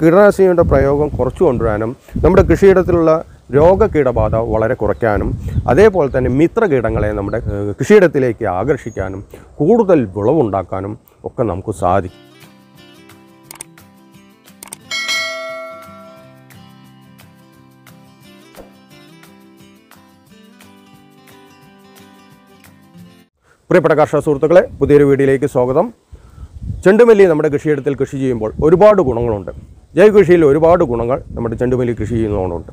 കീടനാശിനിയുടെ പ്രയോഗം കുറച്ചു കൊണ്ടുവരാനും നമ്മുടെ കൃഷിയിടത്തിലുള്ള രോഗകീടബാധ വളരെ കുറയ്ക്കാനും അതേപോലെ തന്നെ മിത്രകീടങ്ങളെ നമ്മുടെ കൃഷിയിടത്തിലേക്ക് ആകർഷിക്കാനും കൂടുതൽ വിളവുണ്ടാക്കാനും ഒക്കെ നമുക്ക് സാധിക്കും. പ്രിയപ്പെട്ട കർഷക സുഹൃത്തുക്കളെ പുതിയൊരു വീഡിയോയിലേക്ക് സ്വാഗതം. ചെണ്ടുമല്ലി നമ്മുടെ കൃഷിയിടത്തിൽ കൃഷി ചെയ്യുമ്പോൾ ഒരുപാട് ഗുണങ്ങളുണ്ട്. ജൈവ കൃഷിയിൽ ഒരുപാട് ഗുണങ്ങൾ നമ്മുടെ ചെണ്ടുമല്ലി കൃഷി ചെയ്യുന്നതുകൊണ്ടുണ്ട്.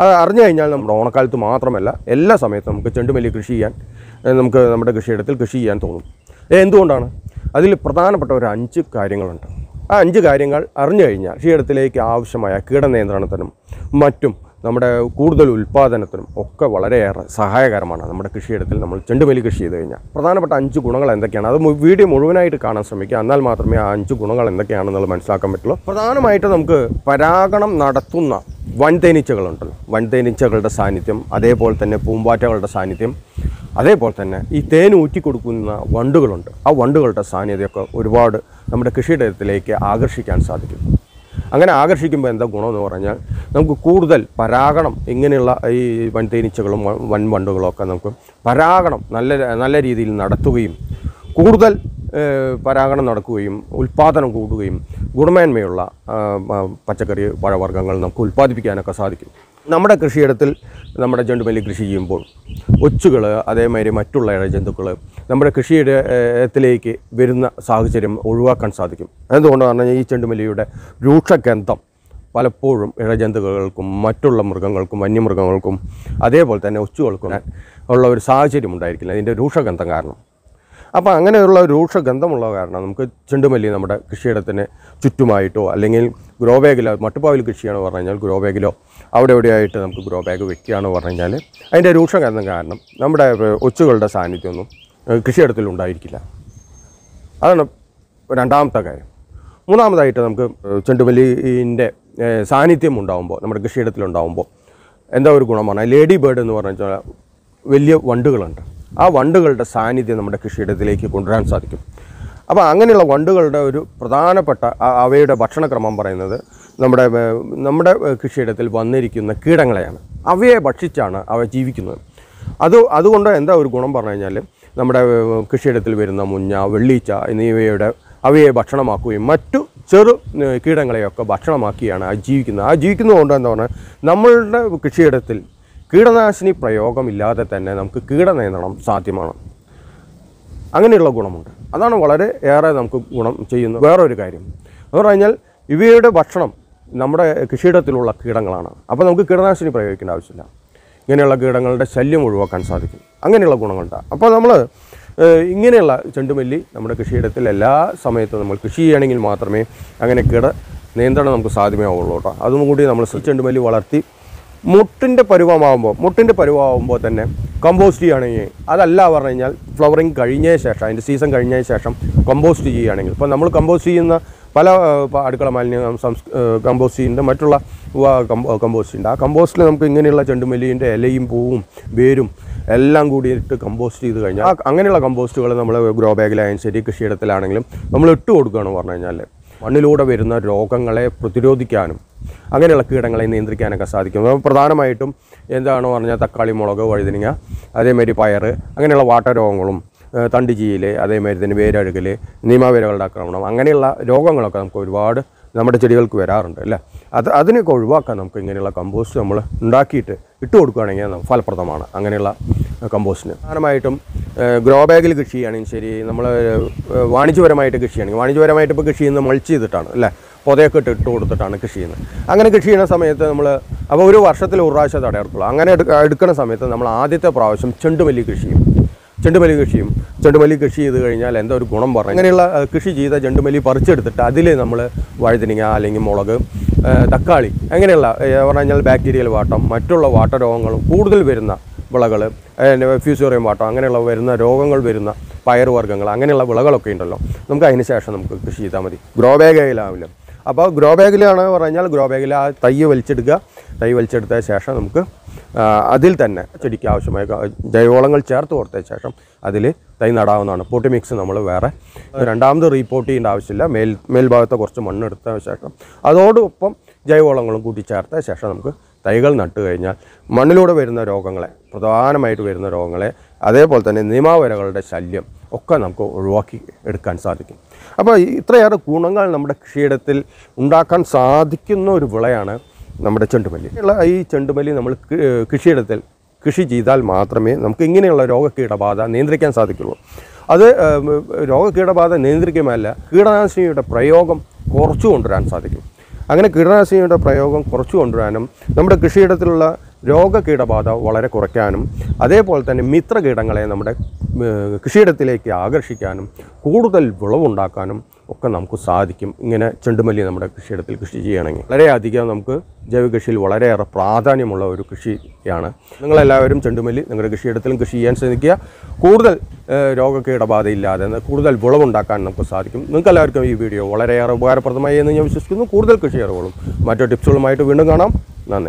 അത് അറിഞ്ഞു കഴിഞ്ഞാൽ നമ്മുടെ ഓണക്കാലത്ത് മാത്രമല്ല എല്ലാ സമയത്തും നമുക്ക് ചെണ്ടുമല്ലി കൃഷി ചെയ്യാൻ നമുക്ക് നമ്മുടെ കൃഷിയിടത്തിൽ കൃഷി ചെയ്യാൻ തോന്നും. എന്തുകൊണ്ടാണ്? അതിൽ പ്രധാനപ്പെട്ട ഒരു അഞ്ച് കാര്യങ്ങളുണ്ട്. ആ അഞ്ച് കാര്യങ്ങൾ അറിഞ്ഞു കഴിഞ്ഞാൽ കൃഷിയിടത്തിലേക്ക് ആവശ്യമായ കീടനിയന്ത്രണത്തിനും മറ്റും നമ്മുടെ കൂടുതൽ ഉൽപ്പാദനത്തിനും ഒക്കെ വളരെയേറെ സഹായകരമാണ് നമ്മുടെ കൃഷിയിടത്തിൽ നമ്മൾ ചെണ്ടുമല്ലി കൃഷി ചെയ്ത് കഴിഞ്ഞാൽ. പ്രധാനപ്പെട്ട അഞ്ച് ഗുണങ്ങൾ എന്തൊക്കെയാണ്? അത് വീഡിയോ മുഴുവനായിട്ട് കാണാൻ ശ്രമിക്കുക. എന്നാൽ മാത്രമേ ആ അഞ്ച് ഗുണങ്ങൾ എന്തൊക്കെയാണെന്നുള്ളത് മനസ്സിലാക്കാൻ പറ്റുള്ളൂ. പ്രധാനമായിട്ട് നമുക്ക് പരാഗണം നടത്തുന്ന വൻതേനീച്ചകളുണ്ടല്ലോ. വൻതേനീച്ചകളുടെ സാന്നിധ്യം അതേപോലെ തന്നെ പൂമ്പാറ്റകളുടെ സാന്നിധ്യം അതേപോലെ തന്നെ ഈ തേൻ കൊടുക്കുന്ന വണ്ടുകളുണ്ട്. ആ വണ്ടുകളുടെ സാന്നിധ്യമൊക്കെ ഒരുപാട് നമ്മുടെ കൃഷിയിടത്തിലേക്ക് ആകർഷിക്കാൻ സാധിക്കും. അങ്ങനെ ആകർഷിക്കുമ്പോൾ എന്താ ഗുണമെന്ന് പറഞ്ഞാൽ നമുക്ക് കൂടുതൽ പരാഗണം ഇങ്ങനെയുള്ള ഈ വൻതേനീച്ചകളും തേനീച്ചകളും വൻ വണ്ടുകളൊക്കെ നമുക്ക് പരാഗണം നല്ല നല്ല രീതിയിൽ നടത്തുകയും കൂടുതൽ പരാഗണം നടക്കുകയും ഉൽപ്പാദനം കൂടുകയും ഗുണമേന്മയുള്ള പച്ചക്കറി പഴവർഗങ്ങൾ നമുക്ക് ഉൽപ്പാദിപ്പിക്കാനൊക്കെ സാധിക്കും. നമ്മുടെ കൃഷിയിടത്തിൽ നമ്മുടെ ചെണ്ടുമല്ലി കൃഷി ചെയ്യുമ്പോൾ ഒച്ചുകൾ അതേമാതിരി മറ്റുള്ള ഇഴജന്തുക്കൾ നമ്മുടെ കൃഷിയിടത്തിലേക്ക് വരുന്ന സാഹചര്യം ഒഴിവാക്കാൻ സാധിക്കും. എന്തുകൊണ്ടെന്ന് പറഞ്ഞാൽ ഈ ചെണ്ടുമല്ലിയുടെ രൂക്ഷഗന്ധം പലപ്പോഴും ഇഴജന്തുക്കൾക്കും മറ്റുള്ള മൃഗങ്ങൾക്കും വന്യമൃഗങ്ങൾക്കും അതേപോലെ തന്നെ ഒച്ചുകൾക്കും ഉള്ള ഒരു സാഹചര്യം ഉണ്ടായിരിക്കില്ല. അതിന്റെ രൂക്ഷഗന്ധം കാരണം. അപ്പോൾ അങ്ങനെയുള്ള രൂക്ഷഗന്ധമുള്ള കാരണം നമുക്ക് ചെണ്ടുമല്ലി നമ്മുടെ കൃഷിയിടത്തിന് ചുറ്റുമായിട്ടോ അല്ലെങ്കിൽ ഗ്രോ ബാഗിലോ മട്ടുപ്പാവിൽ കൃഷിയാണോ പറഞ്ഞു കഴിഞ്ഞാൽ ഗ്രോ ബാഗിലോ അവിടെ എവിടെയായിട്ട് നമുക്ക് ഗ്രോ ബാഗ് വെക്കുകയാണോ പറഞ്ഞു കഴിഞ്ഞാൽ അതിന്റെ രൂക്ഷം കാരണം നമ്മുടെ ഏഹ്, ഒച്ചുകളുടെ സാന്നിധ്യമൊന്നും കൃഷിയിടത്തിൽ ഉണ്ടായിരിക്കില്ല. അതാണ് രണ്ടാമത്തെ കാര്യം. മൂന്നാമതായിട്ട് നമുക്ക് ചെണ്ടുമല്ലിന്റെ സാന്നിധ്യം ഉണ്ടാകുമ്പോൾ നമ്മുടെ കൃഷിയിടത്തിലുണ്ടാകുമ്പോൾ എന്താ ഒരു ഗുണമാണ്? ലേഡി ബേർഡ് എന്ന് പറഞ്ഞാൽ വലിയ വണ്ടുകളുണ്ട്. ആ വണ്ടുകളുടെ സാന്നിധ്യം നമ്മുടെ കൃഷിയിടത്തിലേക്ക് കൊണ്ടുവരാൻ സാധിക്കും. അപ്പോൾ അങ്ങനെയുള്ള വണ്ടുകളുടെ ഒരു പ്രധാനപ്പെട്ട അവയുടെ ഭക്ഷണക്രമം പറയുന്നത് നമ്മുടെ നമ്മുടെ കൃഷിയിടത്തിൽ വന്നിരിക്കുന്ന കീടങ്ങളെയാണ്. അവയെ ഭക്ഷിച്ചാണ് അവ ജീവിക്കുന്നത്. അത് അതുകൊണ്ട് എന്താ ഒരു ഗുണം പറഞ്ഞു കഴിഞ്ഞാൽ നമ്മുടെ കൃഷിയിടത്തിൽ വരുന്ന മുഞ്ഞ വെള്ളീച്ച എന്നിവയുടെ അവയെ ഭക്ഷണമാക്കുകയും മറ്റു ചെറു കീടങ്ങളെയൊക്കെ ഭക്ഷണമാക്കിയാണ് ആ ജീവിക്കുന്നത്. ആ ജീവിക്കുന്നതുകൊണ്ട് എന്താ പറഞ്ഞാൽ നമ്മളുടെ കൃഷിയിടത്തിൽ കീടനാശിനി പ്രയോഗമില്ലാതെ തന്നെ നമുക്ക് കീടനിയന്ത്രണം സാധ്യമാണ്. അങ്ങനെയുള്ള ഗുണമുണ്ട്. അതാണ് വളരെ ഏറെ നമുക്ക് ഗുണം ചെയ്യുന്ന വേറൊരു കാര്യം. എന്ന് പറഞ്ഞു കഴിഞ്ഞാൽ ഇവയുടെ ഭക്ഷണം നമ്മുടെ കൃഷിയിടത്തിലുള്ള കീടങ്ങളാണ്. അപ്പോൾ നമുക്ക് കീടനാശിനി പ്രയോഗിക്കേണ്ട ആവശ്യമില്ല. ഇങ്ങനെയുള്ള കീടങ്ങളുടെ ശല്യം ഒഴിവാക്കാൻ സാധിക്കും. അങ്ങനെയുള്ള ഗുണങ്ങളുണ്ട്. അപ്പോൾ നമ്മൾ ഇങ്ങനെയുള്ള ചെണ്ടുമല്ലി നമ്മുടെ കൃഷിയിടത്തിൽ എല്ലാ സമയത്തും നമ്മൾ കൃഷി ചെയ്യുകയാണെങ്കിൽ മാത്രമേ അങ്ങനെ കീട നിയന്ത്രണം നമുക്ക് സാധ്യമാവുള്ളൂ കേട്ടോ. അതും കൂടി നമ്മൾ ചെണ്ടുമല്ലി വളർത്തി മുട്ടിന്റെ പരുവമാകുമ്പോൾ മുട്ടിന്റെ പരുവമാകുമ്പോൾ തന്നെ കമ്പോസ്റ്റ് ചെയ്യുകയാണെങ്കിൽ അതല്ല പറഞ്ഞു കഴിഞ്ഞാൽ ഫ്ലവറിങ് കഴിഞ്ഞ ശേഷം അതിന്റെ സീസൺ കഴിഞ്ഞ ശേഷം കമ്പോസ്റ്റ് ചെയ്യുകയാണെങ്കിൽ ഇപ്പോൾ നമ്മൾ കമ്പോസ്റ്റ് ചെയ്യുന്ന പല അടുക്കള മാലിന്യം സംസ് കമ്പോസ്റ്റ് ചെയ്യുന്നുണ്ട് മറ്റുള്ള കമ്പോസ്റ്റ് ഉണ്ട് ആ കമ്പോസ്റ്റിൽ നമുക്ക് ഇങ്ങനെയുള്ള ചെണ്ടുമല്ലിന്റെ ഇലയും പൂവും വേരും എല്ലാം കൂടിയിട്ട് കമ്പോസ്റ്റ് ചെയ്ത് കഴിഞ്ഞാൽ അങ്ങനെയുള്ള കമ്പോസ്റ്റുകൾ നമ്മൾ ഗ്രോ ബാഗിലായാലും ശരി കൃഷിയിടത്തിലാണെങ്കിലും നമ്മൾ ഇട്ട് കൊടുക്കുകയാണ് പറഞ്ഞു കഴിഞ്ഞാൽ മണ്ണിലൂടെ വരുന്ന രോഗങ്ങളെ പ്രതിരോധിക്കാനും അങ്ങനെയുള്ള കീടങ്ങളെ നിയന്ത്രിക്കാനൊക്കെ സാധിക്കും. പ്രധാനമായിട്ടും എന്താണെന്ന് പറഞ്ഞാൽ തക്കാളി മുളക് വഴുതനങ്ങ അതേമാതിരി പയർ അങ്ങനെയുള്ള വാട്ടരോഗങ്ങളും തണ്ടിചീയൽ അതേമാതിരി തന്നെ വേരഴുകൽ നിയമവേരകളുടെ ആക്രമണം അങ്ങനെയുള്ള രോഗങ്ങളൊക്കെ നമുക്ക് ഒരുപാട് നമ്മുടെ ചെടികൾക്ക് വരാറുണ്ട് അല്ലേ? അത് അതിനൊക്കെ ഒഴിവാക്കാൻ നമുക്ക് ഇങ്ങനെയുള്ള കമ്പോസ്റ്റ് നമ്മൾ ഉണ്ടാക്കിയിട്ട് ഇട്ട് കൊടുക്കുകയാണെങ്കിൽ ഫലപ്രദമാണ് അങ്ങനെയുള്ള കമ്പോസ്റ്റിന് പ്രധാനമായിട്ടും ഗ്രോ ബാഗിൽ കൃഷി ചെയ്യുകയാണെങ്കിൽ ശരി നമ്മൾ വാണിജ്യപരമായിട്ട് കൃഷി ചെയ്യണമെങ്കിൽ വാണിജ്യപരമായിട്ട് ഇപ്പോൾ കൃഷി ചെയ്യുന്നത് മൾച്ച് ചെയ്തിട്ടാണ് അല്ലേ? പൊതയൊക്കെ ഇട്ട് ഇട്ട് കൊടുത്തിട്ടാണ് കൃഷി ചെയ്യുന്നത്. അങ്ങനെ കൃഷി ചെയ്യുന്ന സമയത്ത് നമ്മൾ അപ്പോൾ ഒരു വർഷത്തിൽ ഒരു പ്രാവശ്യം തടയെടുക്കുള്ളൂ അങ്ങനെ എടുക്കുന്ന സമയത്ത് നമ്മൾ ആദ്യത്തെ പ്രാവശ്യം ചെണ്ടുമല്ലി കൃഷി ചെയ്യും. ചെണ്ടുമല്ലി കൃഷിയും ചെണ്ടുമല്ലി കൃഷി ചെയ്ത് കഴിഞ്ഞാൽ എന്താ ഒരു ഗുണം പറഞ്ഞു അങ്ങനെയുള്ള കൃഷി ചെയ്ത ചെണ്ടുമല്ലി പറിച്ചെടുത്തിട്ട് അതിൽ നമ്മൾ വഴുതനങ്ങ അല്ലെങ്കിൽ മുളക് തക്കാളി അങ്ങനെയുള്ള പറഞ്ഞു കഴിഞ്ഞാൽ ബാക്ടീരിയൽ വാട്ടം മറ്റുള്ള വാട്ടരോഗങ്ങളും കൂടുതൽ വരുന്ന വിളകൾ ഫ്യൂസോറിയം വാട്ടം അങ്ങനെയുള്ള വരുന്ന രോഗങ്ങൾ വരുന്ന പയറുവർഗങ്ങൾ അങ്ങനെയുള്ള വിളകളൊക്കെ ഉണ്ടല്ലോ. നമുക്ക് അതിന് ശേഷം നമുക്ക് കൃഷി ചെയ്താൽ മതി. ഗ്രോ ബാഗിലാവില്ല അപ്പോൾ ഗ്രോ ബാഗിലാണ് പറഞ്ഞാൽ ഗ്രോ ബാഗിൽ ആ തൈ വലിച്ചെടുക്കുക. തൈ വലിച്ചെടുത്ത ശേഷം നമുക്ക് അതിൽ തന്നെ ചെടിക്ക് ആവശ്യമായ ജൈവവളങ്ങൾ ചേർത്ത് കൊടുത്ത ശേഷം അതിൽ തൈ നടാവുന്നതാണ്. പോട്ടി മിക്സ് നമ്മൾ വേറെ. രണ്ടാമത് റീപോർട്ട് ചെയ്യേണ്ട ആവശ്യമില്ല. മേൽ മേൽഭാഗത്തെ കുറച്ച് മണ്ണെടുത്ത ശേഷം അതോടൊപ്പം ജൈവവളങ്ങളും കൂട്ടി ചേർത്ത ശേഷം നമുക്ക് തൈകൾ നട്ടു കഴിഞ്ഞാൽ മണ്ണിലൂടെ വരുന്ന രോഗങ്ങളെ പ്രധാനമായിട്ട് വരുന്ന രോഗങ്ങളെ അതേപോലെ തന്നെ നിയമാവരകളുടെ ശല്യം ഒക്കെ നമുക്ക് ഒഴിവാക്കി എടുക്കാൻ സാധിക്കും. അപ്പോൾ ഇത്രയേറെ ഗുണങ്ങൾ നമ്മുടെ കൃഷിയിടത്തിൽ ഉണ്ടാക്കാൻ സാധിക്കുന്ന ഒരു വിളയാണ് നമ്മുടെ ചെണ്ടുമല്ലി. ഉള്ള ഈ ചെണ്ടുമല്ലി നമ്മൾ കൃഷിയിടത്തിൽ കൃഷി ചെയ്താൽ മാത്രമേ നമുക്ക് ഇങ്ങനെയുള്ള രോഗകീടബാധ നിയന്ത്രിക്കാൻ സാധിക്കുള്ളൂ. അത് രോഗകീടബാധ നിയന്ത്രിക്കുമല്ല കീടനാശിനിയുടെ പ്രയോഗം കുറച്ചു കൊണ്ടുവരാൻ സാധിക്കും. അങ്ങനെ കീടനാശിനിയുടെ പ്രയോഗം കുറച്ചു കൊണ്ടുവരാനും നമ്മുടെ കൃഷിയിടത്തിലുള്ള രോഗകീടബാധ വളരെ കുറയ്ക്കാനും അതേപോലെ തന്നെ മിത്ര കീടങ്ങളെ നമ്മുടെ കൃഷിയിടത്തിലേക്ക് ആകർഷിക്കാനും കൂടുതൽ വിളവുണ്ടാക്കാനും ഒക്കെ നമുക്ക് സാധിക്കും. ഇങ്ങനെ ചെണ്ടുമല്ലി നമ്മുടെ കൃഷിയിടത്തിൽ കൃഷി ചെയ്യുകയാണെങ്കിൽ വളരെയധികം നമുക്ക് ജൈവ കൃഷിയിൽ വളരെയേറെ പ്രാധാന്യമുള്ള ഒരു കൃഷിയാണ്. നിങ്ങളെല്ലാവരും ചെണ്ടുമല്ലി നിങ്ങളുടെ കൃഷിയിടത്തിലും കൃഷി ചെയ്യാൻ ശ്രമിക്കുക. കൂടുതൽ രോഗകീടബാധയില്ലാതെ കൂടുതൽ വിളവുണ്ടാക്കാൻ നമുക്ക് സാധിക്കും. നിങ്ങൾക്ക് എല്ലാവർക്കും ഈ വീഡിയോ വളരെയേറെ ഉപകാരപ്രദമായി എന്ന് ഞാൻ വിശ്വസിക്കുന്നു. കൂടുതൽ കൃഷി അറിവുകളും മറ്റു ടിപ്സുകളുമായിട്ട് വീണ്ടും കാണാം.